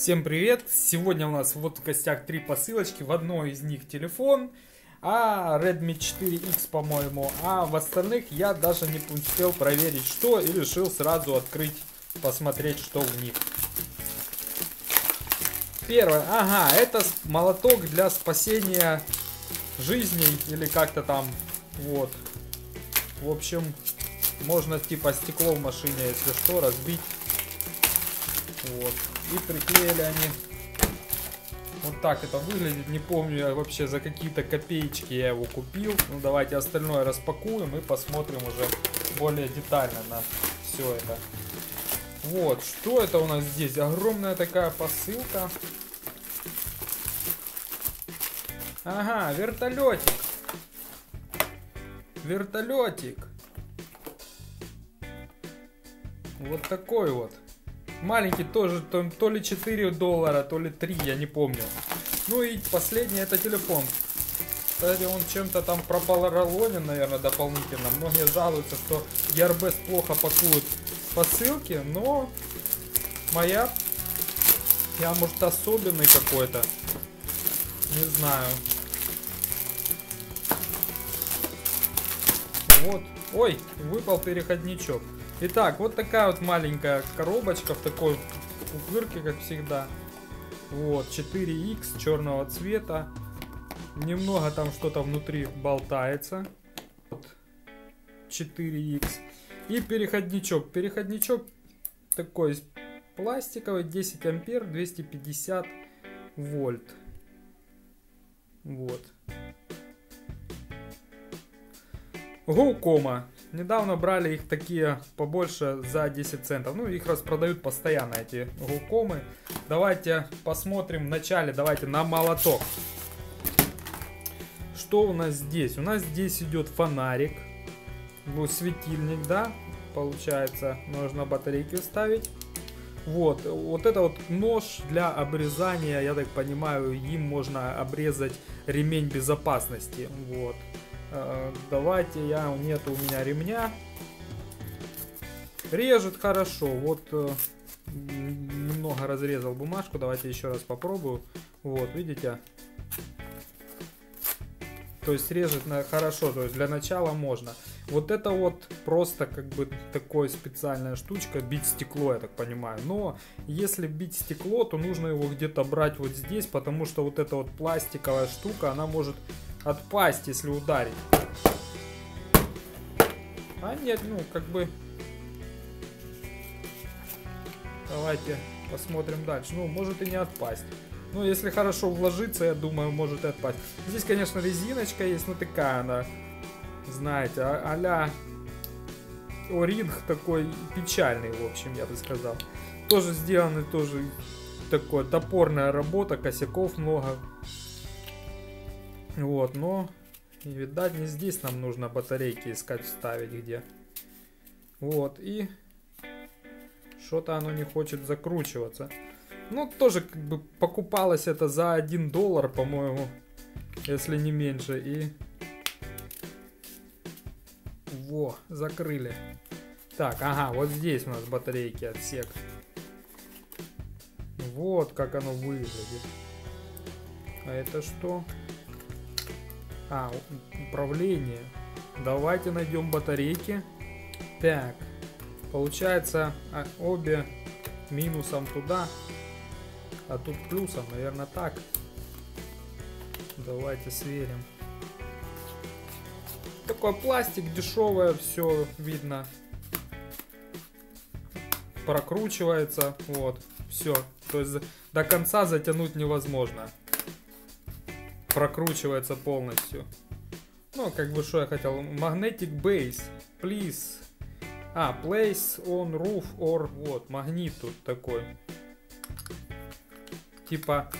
Всем привет! Сегодня у нас вот в гостях три посылочки. В одной из них телефон, а Redmi 4X, по-моему. А в остальных я даже не успел проверить, что, и решил сразу открыть, посмотреть, что в них. Первое. Ага, это молоток для спасения жизней, или как-то там, вот. В общем, можно типа стекло в машине, если что, разбить. Вот. И приклеили они. Вот так это выглядит. Не помню я вообще за какие-то копеечки я его купил. Ну давайте остальное распакуем и посмотрим уже более детально на все это. Вот, что это у нас здесь? Огромная такая посылка. Ага, вертолетик. Вертолетик. Вот такой вот. Маленький тоже, то, то ли 4 доллара, то ли 3, я не помню. Ну и последний это телефон. Кстати, он чем-то там пропалоролонен, наверное, дополнительно. Многие жалуются, что Ярбес плохо пакует посылки, но моя, я может особенный какой-то. Не знаю. Вот. Ой, выпал переходничок. Итак, вот такая вот маленькая коробочка в такой пупырке, как всегда. Вот, 4X черного цвета. Немного там что-то внутри болтается. Вот, 4X. И переходничок. Переходничок такой пластиковый, 10 ампер, 250 вольт. Вот. Гоукома. Недавно брали их такие побольше за 10 центов. Ну, их распродают постоянно, эти гукомы. Давайте посмотрим вначале, давайте на молоток. Что у нас здесь? У нас здесь идет фонарик. Вот светильник, да, получается. Нужно батарейки вставить. Вот, вот это вот нож для обрезания, я так понимаю, им можно обрезать ремень безопасности. Вот. Э, давайте я, нет у меня ремня. Режет хорошо. Вот э, немного разрезал бумажку. Давайте еще раз попробую. Вот, видите? То есть режет на хорошо, то есть для начала можно. Вот это вот просто как бы такой специальная штучка, бить стекло, я так понимаю. Но если бить стекло, то нужно его где-то брать вот здесь, потому что вот эта вот пластиковая штука, она может отпасть, если ударить. А нет, ну, как бы... Давайте посмотрим дальше. Ну, может и не отпасть. Ну, если хорошо вложиться, я думаю, может и отпасть. Здесь, конечно, резиночка есть, но такая она, знаете, а-ля Оринг такой печальный, в общем, я бы сказал. Тоже сделаны, тоже такое топорная работа, косяков много. Вот, но, видать, не здесь нам нужно батарейки искать, ставить где. Вот, и что-то оно не хочет закручиваться. Ну, тоже как бы покупалось это за 1 доллар, по-моему, если не меньше. И... Во, закрыли. Так, ага, вот здесь у нас батарейки отсек. Вот как оно выглядит. А это что? А, управление. Давайте найдем батарейки. Так, получается а, обе минусом туда, а тут плюсом, наверное, так. Давайте сверим. Такой пластик дешевое, все видно. Прокручивается, вот, все. То есть до конца затянуть невозможно прокручивается полностью. Ну, как бы, что я хотел. Magnetic base, please. А, place on roof or вот, магнит тут такой. Типа,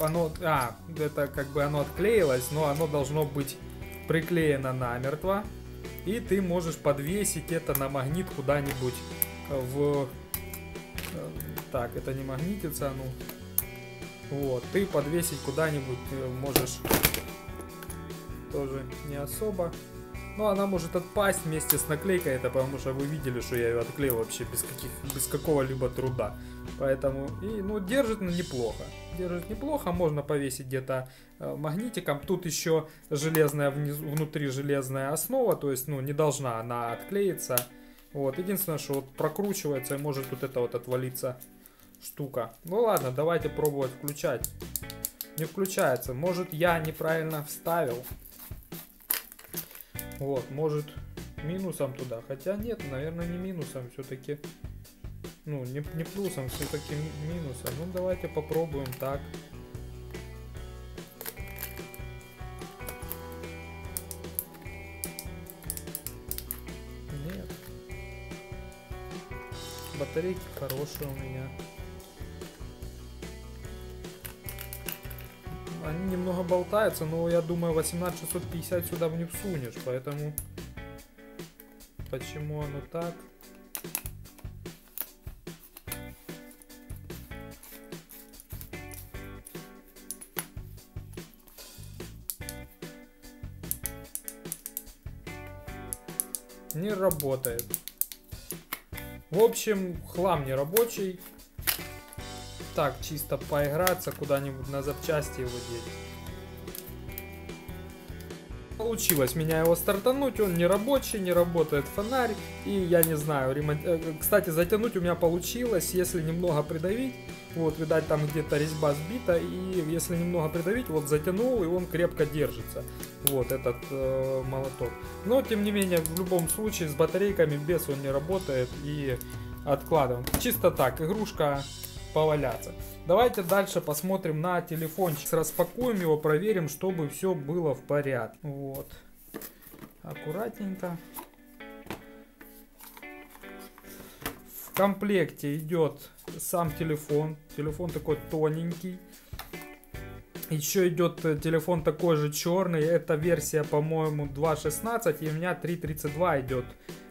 оно, а, это как бы оно отклеилось, но оно должно быть приклеено намертво. И ты можешь подвесить это на магнит куда-нибудь в... Э, так, это не магнитится, ну, вот, ты подвесить куда-нибудь можешь тоже не особо. Ну, она может отпасть вместе с наклейкой, это потому что вы видели, что я ее отклеил вообще без, каких, без какого-либо труда. Поэтому, и, ну, держит неплохо. Держит неплохо, можно повесить где-то э, магнитиком. Тут еще железная, внизу, внутри железная основа, то есть, ну, не должна она отклеиться. Вот, единственное, что вот прокручивается и может вот это вот отвалиться штука. Ну ладно, давайте пробовать включать. Не включается. Может я неправильно вставил. Вот, может минусом туда. Хотя нет, наверное, не минусом. Все-таки, ну, не, не плюсом, все-таки минусом. Ну, давайте попробуем так. Нет. Батарейки хорошие у меня. Болтаются, но я думаю 18650 сюда не всунешь, поэтому... Почему оно так? Не работает. В общем, хлам не рабочий так чисто поиграться куда-нибудь на запчасти его деть. Получилось меня его стартануть, он не рабочий, не работает фонарь, и я не знаю, ремонт... Э, кстати, затянуть у меня получилось, если немного придавить, вот, видать, там где-то резьба сбита, и если немного придавить, вот, затянул, и он крепко держится, вот, этот э, молоток. Но, тем не менее, в любом случае, с батарейками без он не работает, и откладываем. Чисто так, игрушка поваляться. Давайте дальше посмотрим на телефончик. Распакуем его, проверим, чтобы все было в порядке. Вот. Аккуратненько. В комплекте идет сам телефон. Телефон такой тоненький. Еще идет телефон такой же черный. Это версия, по-моему, 2.16. И у меня 3.32 идет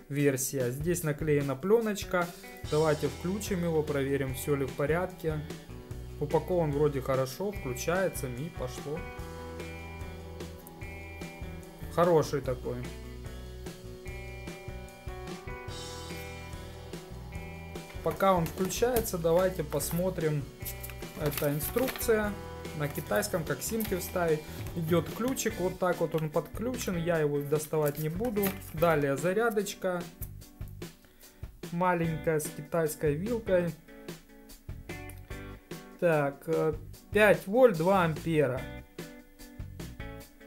версия. Здесь наклеена пленочка. Давайте включим его, проверим, все ли в порядке. Упакован вроде хорошо, включается, ми, пошло. Хороший такой. Пока он включается, давайте посмотрим. Это инструкция на китайском, как симки вставить. Идет ключик, вот так вот он подключен, я его доставать не буду. Далее зарядочка, маленькая с китайской вилкой. Так, 5 э, вольт 2 ампера.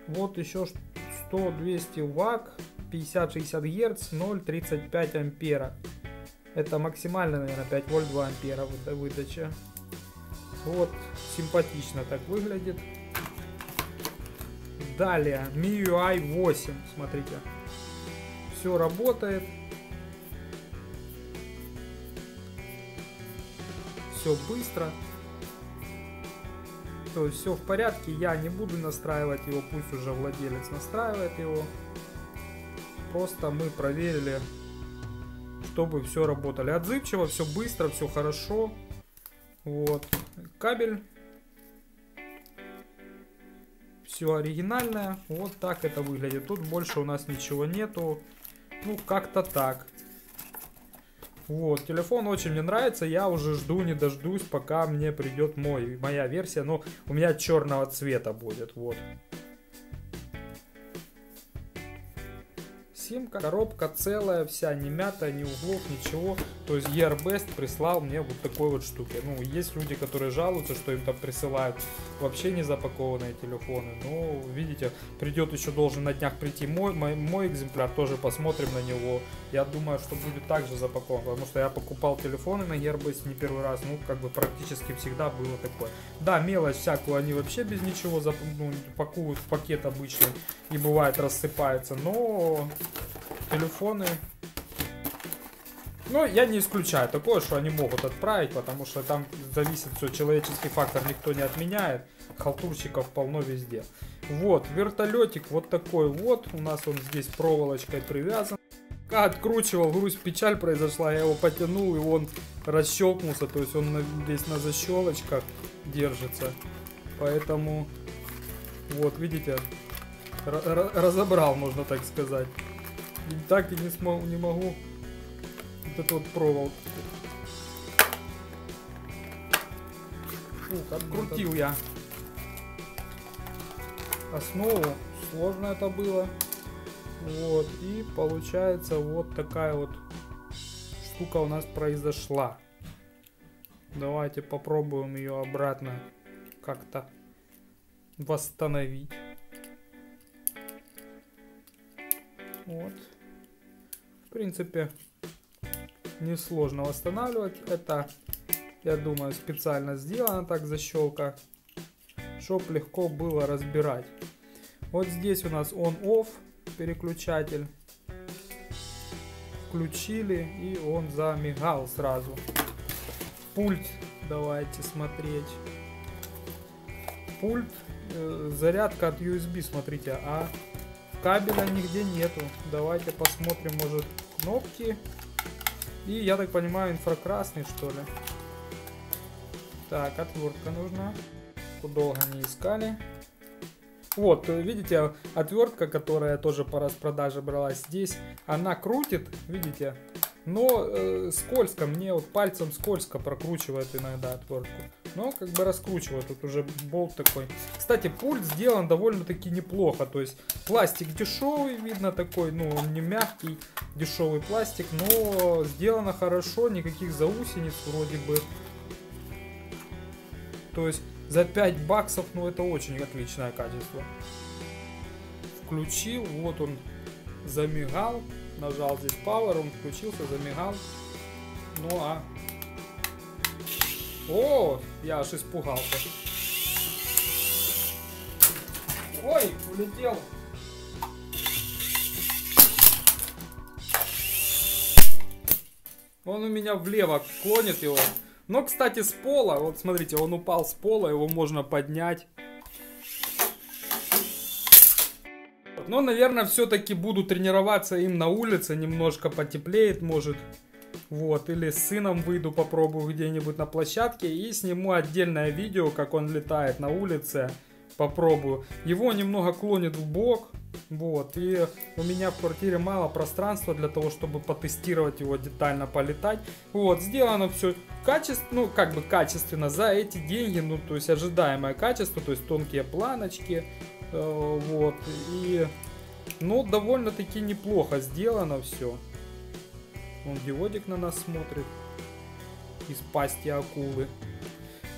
Вот еще 100-200 вак, 50-60 герц, 0,35 ампера. Это максимально, наверное, 5 вольт 2 ампера выдача. Вот, симпатично так выглядит. Далее, MIUI 8, смотрите. Все работает. Все быстро. То есть все в порядке, я не буду настраивать его, пусть уже владелец настраивает его. Просто мы проверили, чтобы все работали отзывчиво, все быстро, все хорошо. Вот. Кабель. Все оригинальное. Вот так это выглядит. Тут больше у нас ничего нету. Ну, как-то так. Вот, телефон очень мне нравится, я уже жду, не дождусь, пока мне придет мой, моя версия, но у меня черного цвета будет, вот. симка. Коробка целая, вся не мятая, ни углов, ничего. То есть Gearbest прислал мне вот такой вот штуки. Ну, есть люди, которые жалуются, что им там присылают вообще не запакованные телефоны. Но, видите, придет еще должен на днях прийти мой, мой, мой экземпляр, тоже посмотрим на него. Я думаю, что будет также запакован, потому что я покупал телефоны на Gearbest не первый раз, ну, как бы практически всегда было такое. Да, мелочь всякую они вообще без ничего зап... ну, в пакет обычный и бывает рассыпается, но телефоны. Но я не исключаю такое, что они могут отправить, потому что там зависит все, человеческий фактор никто не отменяет. Халтурщиков полно везде. Вот, вертолетик вот такой вот. У нас он здесь проволочкой привязан. Откручивал, грусть печаль произошла, я его потянул, и он расщелкнулся, то есть он весь на защелочках держится. Поэтому, вот, видите, разобрал, можно так сказать. И так и не, смог, не могу этот вот провол. Ух, открутил я основу. Сложно это было. Вот. И получается вот такая вот штука у нас произошла. Давайте попробуем ее обратно как-то восстановить. Вот. В принципе, несложно восстанавливать. Это, я думаю, специально сделано так защелка, чтобы легко было разбирать. Вот здесь у нас on-off переключатель. Включили и он замигал сразу. Пульт давайте смотреть. Пульт, э, зарядка от USB, смотрите, а кабеля нигде нету. Давайте посмотрим, может, кнопки. И, я так понимаю, инфракрасный, что ли. Так, отвертка нужна. Долго не искали. Вот, видите, отвертка, которая тоже по распродаже бралась здесь, она крутит, видите, но э, скользко, мне вот пальцем скользко прокручивает иногда отвертку. Но как бы раскручиваю, тут уже болт такой. Кстати, пульт сделан довольно-таки неплохо, то есть пластик дешевый, видно такой, ну не мягкий, дешевый пластик, но сделано хорошо, никаких заусениц вроде бы. То есть за 5 баксов, ну это очень отличное качество. Включил, вот он замигал, нажал здесь Power, он включился, замигал. Ну а... О, я аж испугался. Ой, улетел. Он у меня влево клонит его. Но, кстати, с пола, вот смотрите, он упал с пола, его можно поднять. Но, наверное, все-таки буду тренироваться им на улице, немножко потеплеет, может. Вот, или с сыном выйду, попробую где-нибудь на площадке и сниму отдельное видео, как он летает на улице. Попробую. Его немного клонит в бок, вот, и у меня в квартире мало пространства для того, чтобы потестировать его детально, полетать. Вот, сделано все качественно, ну, как бы качественно, за эти деньги, ну, то есть ожидаемое качество, то есть тонкие планочки, Э, вот. И, ну, довольно-таки неплохо сделано все. Он диодик на нас смотрит. Из пасти акулы.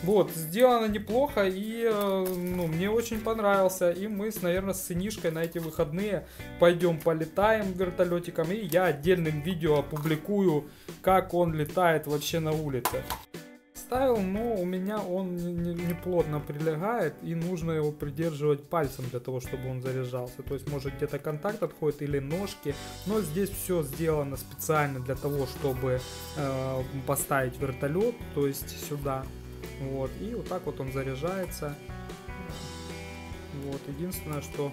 Вот, сделано неплохо и, э, ну, мне очень понравился. И мы, наверное, с сынишкой на эти выходные пойдем полетаем вертолетиком. И я отдельным видео опубликую, как он летает вообще на улице поставил, но у меня он не, не, не прилегает и нужно его придерживать пальцем для того, чтобы он заряжался. То есть может где-то контакт отходит или ножки, но здесь все сделано специально для того, чтобы э, поставить вертолет, то есть сюда. Вот, и вот так вот он заряжается. Вот, единственное, что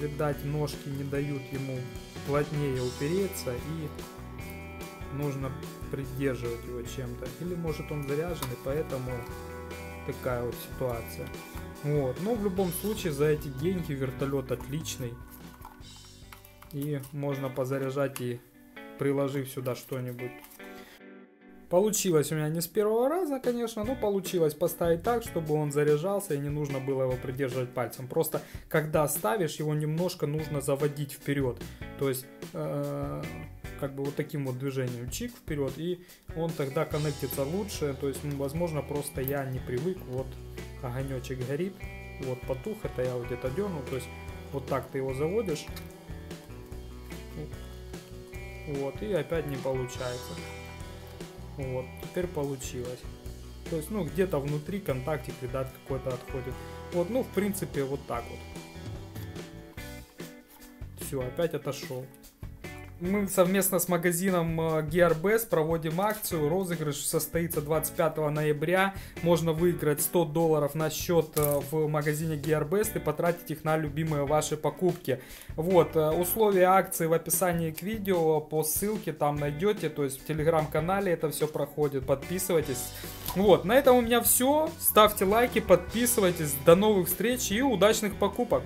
видать ножки не дают ему плотнее упереться и нужно придерживать его чем-то. Или может он заряжен, и поэтому такая вот ситуация. Вот. Но в любом случае за эти деньги вертолет отличный. И можно позаряжать и приложив сюда что-нибудь. Получилось у меня не с первого раза, конечно, но получилось поставить так, чтобы он заряжался и не нужно было его придерживать пальцем. Просто когда ставишь, его немножко нужно заводить вперед. То есть э, как бы вот таким вот движением чик вперед, и он тогда коннектится лучше, то есть, ну, возможно, просто я не привык, вот огонечек горит, вот потух, это я вот где-то дернул, то есть вот так ты его заводишь, вот, и опять не получается. Вот, теперь получилось. То есть, ну, где-то внутри контактик, видать, какой-то отходит. Вот, ну, в принципе, вот так вот. Все, опять отошел мы совместно с магазином э, GearBest проводим акцию. Розыгрыш состоится 25 ноября. Можно выиграть 100 долларов на счет э, в магазине GearBest и потратить их на любимые ваши покупки. Вот, э, условия акции в описании к видео, по ссылке там найдете, то есть в телеграм-канале это все проходит. Подписывайтесь. Вот, на этом у меня все. Ставьте лайки, подписывайтесь. До новых встреч и удачных покупок.